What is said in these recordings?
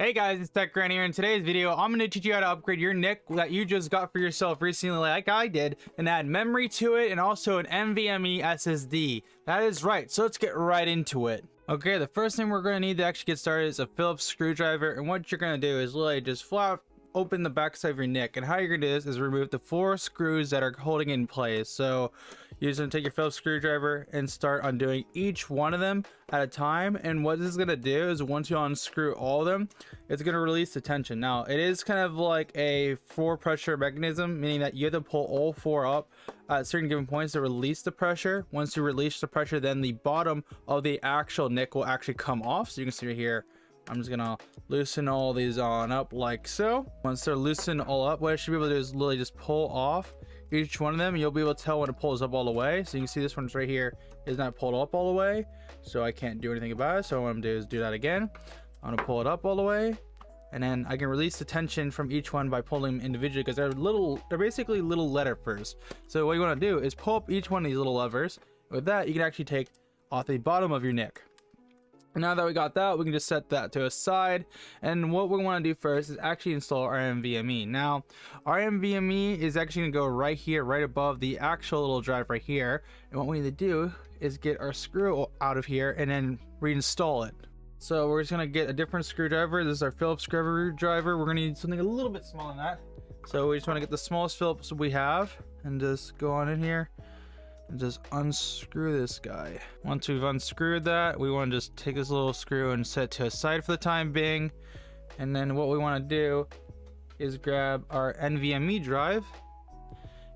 Hey guys, it's Tech Grant here. In today's video, I'm going to teach you how to upgrade your NUC that you just got for yourself recently like I did and add memory to it and also an NVMe SSD. That is right, so let's get right into it. Okay, the first thing we're going to need to actually get started is a Phillips screwdriver and what you're going to do is literally just flat open the backside of your NUC and how you're to do this is remove the four screws that are holding in place. So you're just to take your Phillips screwdriver and start undoing each one of them at a time. And what this is to do is once you unscrew all of them, it's to release the tension. Now, it is kind of like a four pressure mechanism, meaning that you have to pull all four up at certain given points to release the pressure. Once you release the pressure, then the bottom of the actual NUC will actually come off. So you can see right here, I'm just gonna loosen all these on up like so. Once they're loosened all up, what I should be able to do is literally just pull off each one of them. You'll be able to tell when it pulls up all the way. So you can see this one's right here is not pulled up all the way. So I can't do anything about it. So what I'm gonna do is do that again. I'm gonna pull it up all the way. And then I can release the tension from each one by pulling them individually because they're little they're basically little levers so what you want to do is pull up each one of these little levers. With that you can actually take off the bottom of your NUC now that we got that, we can just set that to a side. And what we want to do first is actually install our NVMe. Now, our NVMe is actually going to go right here, right above the actual little drive right here. And what we need to do is get our screw out of here and then reinstall it. So we're just going to get a different screwdriver. This is our Phillips screwdriver. We're going to need something a little bit smaller than that. So we just want to get the smallest Phillips we have and just go on in here and just unscrew this guy. Once we've unscrewed that, we want to just take this little screw and set to a side for the time being. And then what we want to do is grab our NVMe drive.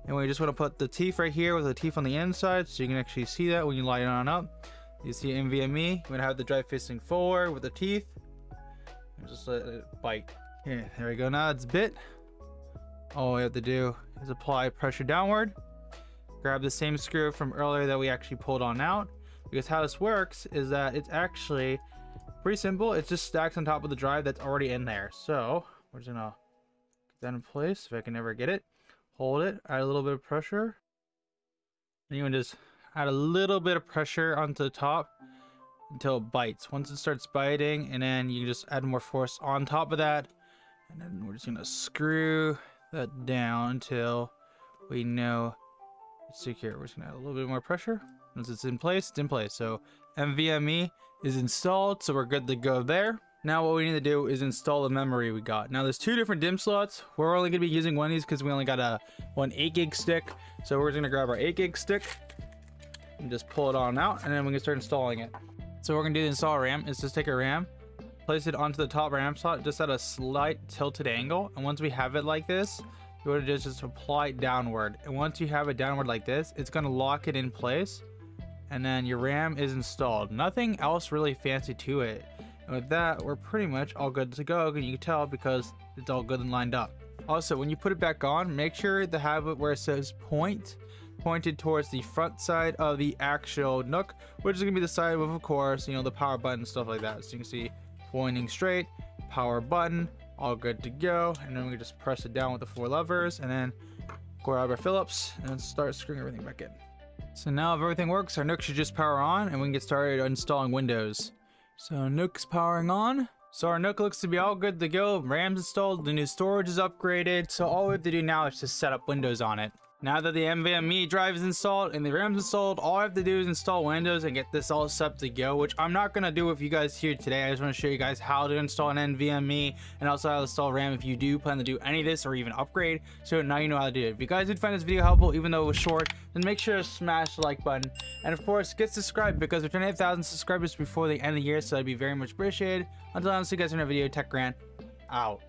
And we just want to put the teeth right here with the teeth on the inside so you can actually see that when you light it on up. You see NVMe, we're gonna have the drive facing forward with the teeth. And just let it bite. Here, there we go. Now it's bit. All we have to do is apply pressure downward grab the same screw from earlier that we actually pulled on out because how this works is that it's actually pretty simple. It just stacks on top of the drive that's already in there. So we're just gonna get that in place if I can ever get it. Hold it add a little bit of pressure. And you can just add a little bit of pressure onto the top until it bites. Once it starts biting and then you just add more force on top of that. And then we're just gonna screw that down until we know secure. We're just gonna add a little bit more pressure. Once it's in place, it's in place. So NVMe is installed, so we're good to go there. Now what we need to do is install the memory we got. Now there's two different DIMM slots. We're only gonna be using one of these because we only got a one 8 gig stick. So we're just gonna grab our 8 gig stick and just pull it on out and then we can start installing it. So what we're gonna do the install RAM is just take a RAM, place it onto the top RAM slot just at a slight tilted angle. And once we have it like this, you want to just, just apply it downward. And once you have it downward like this, it's going to lock it in place. And then your RAM is installed. Nothing else really fancy to it. And with that, we're pretty much all good to go. And you can tell because it's all good and lined up. Also, when you put it back on, make sure to have it where it says point pointed towards the front side of the actual NUC, which is going to be the side with, of course, you know, the power button stuff like that. So you can see pointing straight, power button, all good to go and then we just press it down with the four levers and then grab our Phillips and start screwing everything back in. So now if everything works, our NUC should just power on and we can get started installing Windows. So NUC's powering on. So our NUC looks to be all good to go. RAM's installed, the new storage is upgraded. So all we have to do now is just set up Windows on it. Now that the NVMe drive is installed and the RAM's installed, all I have to do is install Windows and get this all set to go, which I'm not going to do with you guys here today. I just want to show you guys how to install an NVMe and also how to install RAM if you do plan to do any of this or even upgrade. So now you know how to do it. If you guys did find this video helpful, even though it was short, then make sure to smash the like button. And of course, get subscribed because we're trying to hit 1,000 subscribers before the end of the year, so that'd be very much appreciated. Until then, I'll see you guys in another video. Tech Grant, out.